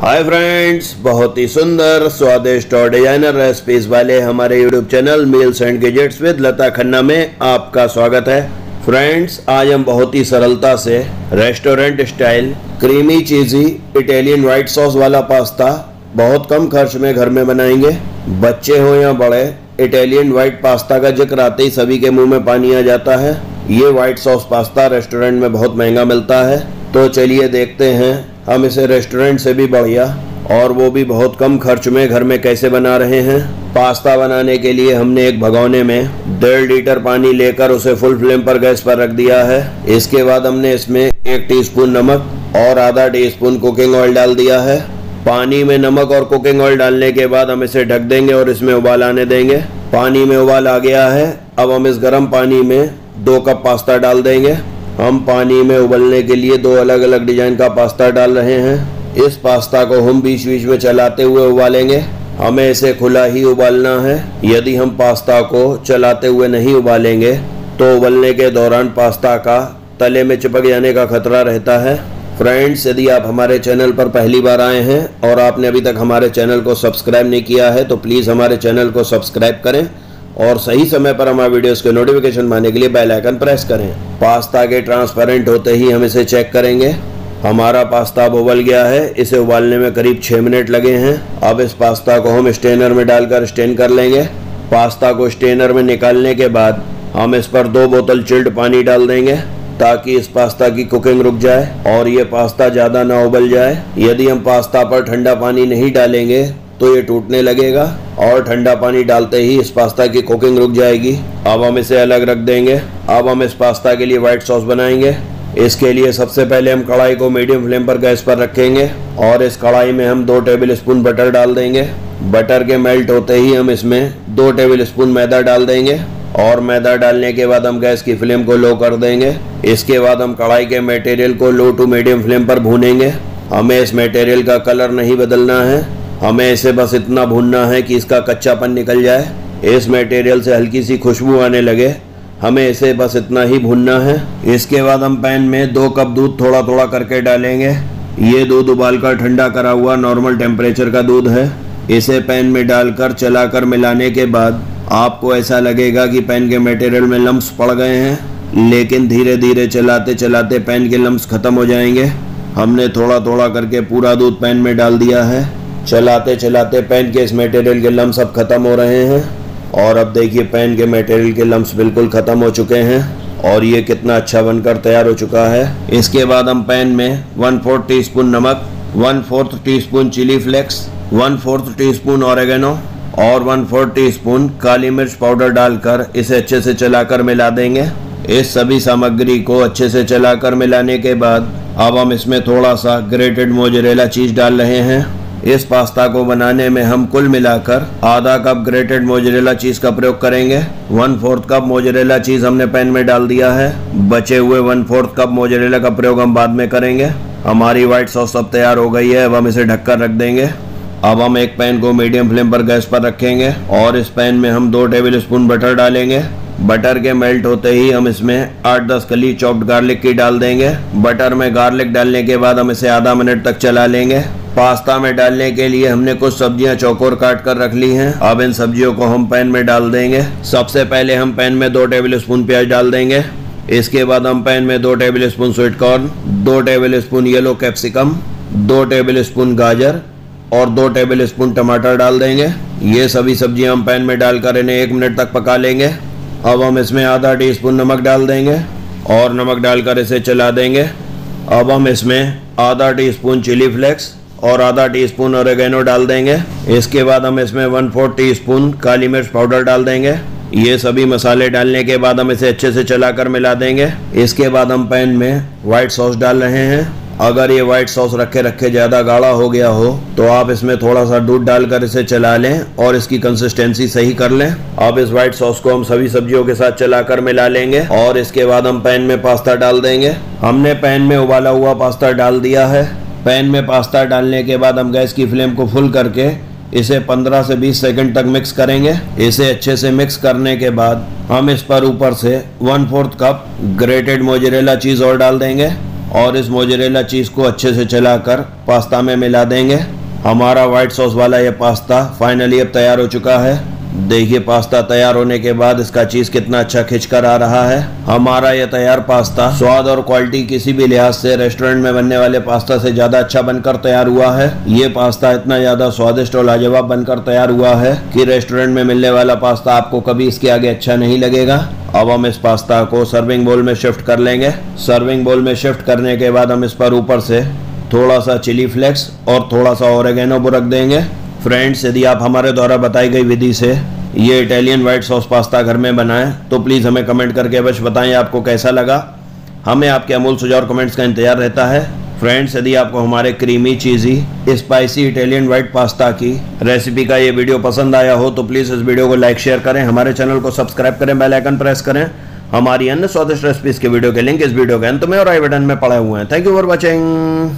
Hi friends बहुत ही सुंदर, स्वादिष्ट और डिज़ाइनर रेसिपीज़ वाले हमारे YouTube channel meals and gadgets with Lata Khanna में आपका स्वागत है। फ्रेंड्स आज हम बहुत ही सरलता से restaurant style creamy cheesy Italian white sauce वाला पास्ता बहुत कम खर्च में घर में बनाएँगे। बच्चे हो या बड़े इटालियन व्हाइट पास्ता का ज़िक्र आते ही सभी के मुँह में पानी आ जाता है। ये व्हाइट सॉस पास्ता रेस्टोरेंट में बहुत महँगा मिलता है। तो चलिए देखते हैं, हम इसे रेस्टोरेंट से भी बढ़िया, और वो भी बहुत कम खर्च में घर में कैसे बना रहे हैं। पास्ता बनाने के लिए हमने एक भगोने में डेढ़ लीटर पानी लेकर उसे फुल फ्लेम पर गैस पर रख दिया है। इसके बाद हमने इसमें एक टीस्पून नमक और आधा टीस्पून कुकिंग ऑयल डाल दिया है। पानी में नमक और कुकिंग ऑयल डालने के बाद हम इसे ढक देंगे और इसमें उबाल आने देंगे। पानी में उबाल आ गया है, अब हम इस गर्म पानी में दो कप पास्ता डाल देंगे। हम पानी में उबलने के लिए दो अलग अलग डिज़ाइन का पास्ता डाल रहे हैं। इस पास्ता को हम बीच बीच में चलाते हुए उबालेंगे। हमें इसे खुला ही उबालना है। यदि हम पास्ता को चलाते हुए नहीं उबालेंगे तो उबलने के दौरान पास्ता का तले में चिपक जाने का खतरा रहता है। फ्रेंड्स, यदि आप हमारे चैनल पर पहली बार आए हैं और आपने अभी तक हमारे चैनल को सब्सक्राइब नहीं किया है तो प्लीज़ हमारे चैनल को सब्सक्राइब करें। और सही समय पर हमारे वीडियोस के नोटिफिकेशन पाने के लिए बेल आइकन प्रेस करें। पास्ता के ट्रांसपेरेंट होते ही हम इसे चेक करेंगे। हमारा पास्ता अब उबल गया है। इसे उबालने में करीब छः मिनट लगे हैं। अब इस पास्ता को हम स्टेनर में डालकर स्टेन कर लेंगे। पास्ता को स्टेनर में निकालने के बाद हम इस पर दो बोतल चिल्ड पानी डाल देंगे, ताकि इस पास्ता की कुकिंग रुक जाए और ये पास्ता ज़्यादा ना उबल जाए। यदि हम पास्ता पर ठंडा पानी नहीं डालेंगे तो ये टूटने लगेगा और ठंडा पानी डालते ही इस पास्ता की कुकिंग रुक जाएगी। अब हम इसे अलग रख देंगे। अब हम इस पास्ता के लिए व्हाइट सॉस बनाएँगे। इसके लिए सबसे पहले हम कढ़ाई को मीडियम फ्लेम पर गैस पर रखेंगे और इस कढ़ाई में हम दो टेबल स्पून बटर डाल देंगे। बटर के मेल्ट होते ही हम इसमें दो टेबल स्पून मैदा डाल देंगे और मैदा डालने के बाद हम गैस की फ्लेम को लो कर देंगे। इसके बाद हम कढ़ाई के मटेरियल को लो टू मीडियम फ्लेम पर भूनेंगे। हमें इस मटेरियल का कलर नहीं बदलना है। हमें इसे बस इतना भूनना है कि इसका कच्चापन निकल जाए। इस मटेरियल से हल्की सी खुशबू आने लगे। हमें इसे बस इतना ही भूनना है। इसके बाद हम पैन में दो कप दूध थोड़ा थोड़ा करके डालेंगे। ये दूध उबाल कर ठंडा करा हुआ नॉर्मल टेम्परेचर का दूध है। इसे पैन में डालकर, चलाकर मिलाने के बाद आपको ऐसा लगेगा कि पैन के मटेरियल में लम्स पड़ गए हैं। लेकिन धीरे धीरे चलाते चलाते पैन के लम्स खत्म हो जाएँगे। हमने थोड़ा थोड़ा करके पूरा दूध पैन में डाल दिया है। चलाते चलाते पेन के इस मटेरियल के लम्स अब ख़त्म हो रहे हैं। और अब देखिए पेन के मटेरियल के लम्स बिल्कुल ख़त्म हो चुके हैं। और ये कितना अच्छा बनकर तैयार हो चुका है। इसके बाद हम पैन में वन फोर्थ टी स्पून नमक one fourth teaspoon chilli flakes one fourth teaspoon oregano और वन फोर्थ टी स्पून काली मिर्च पाउडर डालकर इसे अच्छे से चलाकर मिला देंगे। इस सभी सामग्री को अच्छे से चलाकर मिलाने के बाद अब हम इसमें थोड़ा सा ग्रेटेड मोजरेला चीज़ डाल रहे हैं। इस पास्ता को बनाने में हम कुल मिलाकर आधा कप ग्रेटेड मोजरेला चीज़ का प्रयोग करेंगे। One fourth cup mozzarella cheese हमने पैन में डाल दिया है। बचे हुए वन फोर्थ कप मोजरेला का प्रयोग हम बाद में करेंगे। हमारी व्हाइट सॉस सब तैयार हो गई है, अब हम इसे ढककर रख देंगे। अब हम एक पैन को मीडियम फ्लेम पर गैस पर रखेंगे और इस पैन में हम दो टेबल स्पून बटर डालेंगे। बटर के मेल्ट होते ही हम इसमें आठ दस कली चॉप्ड गार्लिक की डाल देंगे। बटर में गार्लिक डालने के बाद हम इसे आधा मिनट तक चला लेंगे। पास्ता में डालने के लिए हमने कुछ सब्ज़ियाँ चौकोर काट कर रख ली हैं। अब इन सब्जियों को हम पैन में डाल देंगे। सबसे पहले हम पैन में दो टेबल स्पून प्याज डाल देंगे। इसके बाद हम पैन में दो टेबल स्पून स्वीट कॉर्न, दो टेबल स्पून येलो कैप्सिकम, दो टेबल स्पून गाजर और दो टेबल स्पून टमाटर डाल देंगे। ये सभी सब्ज़ियाँ हम पैन में डालकर इन्हें एक मिनट तक पका लेंगे। अब हम इसमें आधा टी स्पून नमक डाल देंगे और नमक डालकर इसे चला देंगे। अब हम इसमें आधा टी स्पून चिली फ्लेक्स और आधा टी स्पून डाल देंगे। इसके बाद हम इसमें वन फोर्थ टी स्पून काली मिर्च पाउडर डाल देंगे। ये सभी मसाले डालने के बाद हम इसे अच्छे से चलाकर मिला देंगे। इसके बाद हम पैन में व्हाइट सॉस डाल रहे हैं। अगर ये व्हाइट सॉस रखे रखे ज़्यादा गाढ़ा हो गया हो तो आप इसमें थोड़ा सा दूध डालकर इसे चला लें और इसकी कंसिस्टेंसी सही कर लें। अब इस व्हाइट सॉस को हम सभी सब्जियों के साथ चलाकर मिला लेंगे और इसके बाद हम पैन में पास्ता डाल देंगे। हमने पैन में उबाला हुआ पास्ता डाल दिया है। पैन में पास्ता डालने के बाद हम गैस की फ्लेम को फुल करके इसे 15 से 20 सेकंड तक मिक्स करेंगे। इसे अच्छे से मिक्स करने के बाद हम इस पर ऊपर से one fourth cup grated mozzarella cheese और डाल देंगे और इस मोजरेला चीज़ को अच्छे से चलाकर पास्ता में मिला देंगे। हमारा व्हाइट सॉस वाला ये पास्ता फाइनली अब तैयार हो चुका है। देखिए, पास्ता तैयार होने के बाद इसका चीज़ कितना अच्छा खिंच कर आ रहा है। हमारा यह तैयार पास्ता स्वाद और क्वालिटी किसी भी लिहाज से रेस्टोरेंट में बनने वाले पास्ता से ज़्यादा अच्छा बनकर तैयार हुआ है। ये पास्ता इतना ज़्यादा स्वादिष्ट और लाजवाब बनकर तैयार हुआ है कि रेस्टोरेंट में मिलने वाला पास्ता आपको कभी इसके आगे अच्छा नहीं लगेगा। अब हम इस पास्ता को सर्विंग बोल में शिफ्ट कर लेंगे। सर्विंग बोल में शिफ्ट करने के बाद हम इस पर ऊपर से थोड़ा सा चिली फ्लेक्स और थोड़ा सा ओरेगेनो रख देंगे। फ्रेंड्स यदि आप हमारे द्वारा बताई गई विधि से ये इटालियन वाइट सॉस पास्ता घर में बनाएँ तो प्लीज़ हमें कमेंट करके अवश्य बताएँ, आपको कैसा लगा? हमें आपके अमूल सुझाव कमेंट्स का इंतज़ार रहता है। फ्रेंड्स यदि आपको हमारे creamy cheesy spicy Italian white pasta की रेसिपी का ये वीडियो पसंद आया हो तो प्लीज़ इस वीडियो को लाइक शेयर करें, हमारे चैनल को सब्सक्राइब करें बेल आइकन प्रेस करें। हमारी अन्य स्वादिष्ट रेसिपीज़ के वीडियो के लिंक इस वीडियो के अंत में और आई बटन में पड़े हुए हैं। Thank you for watching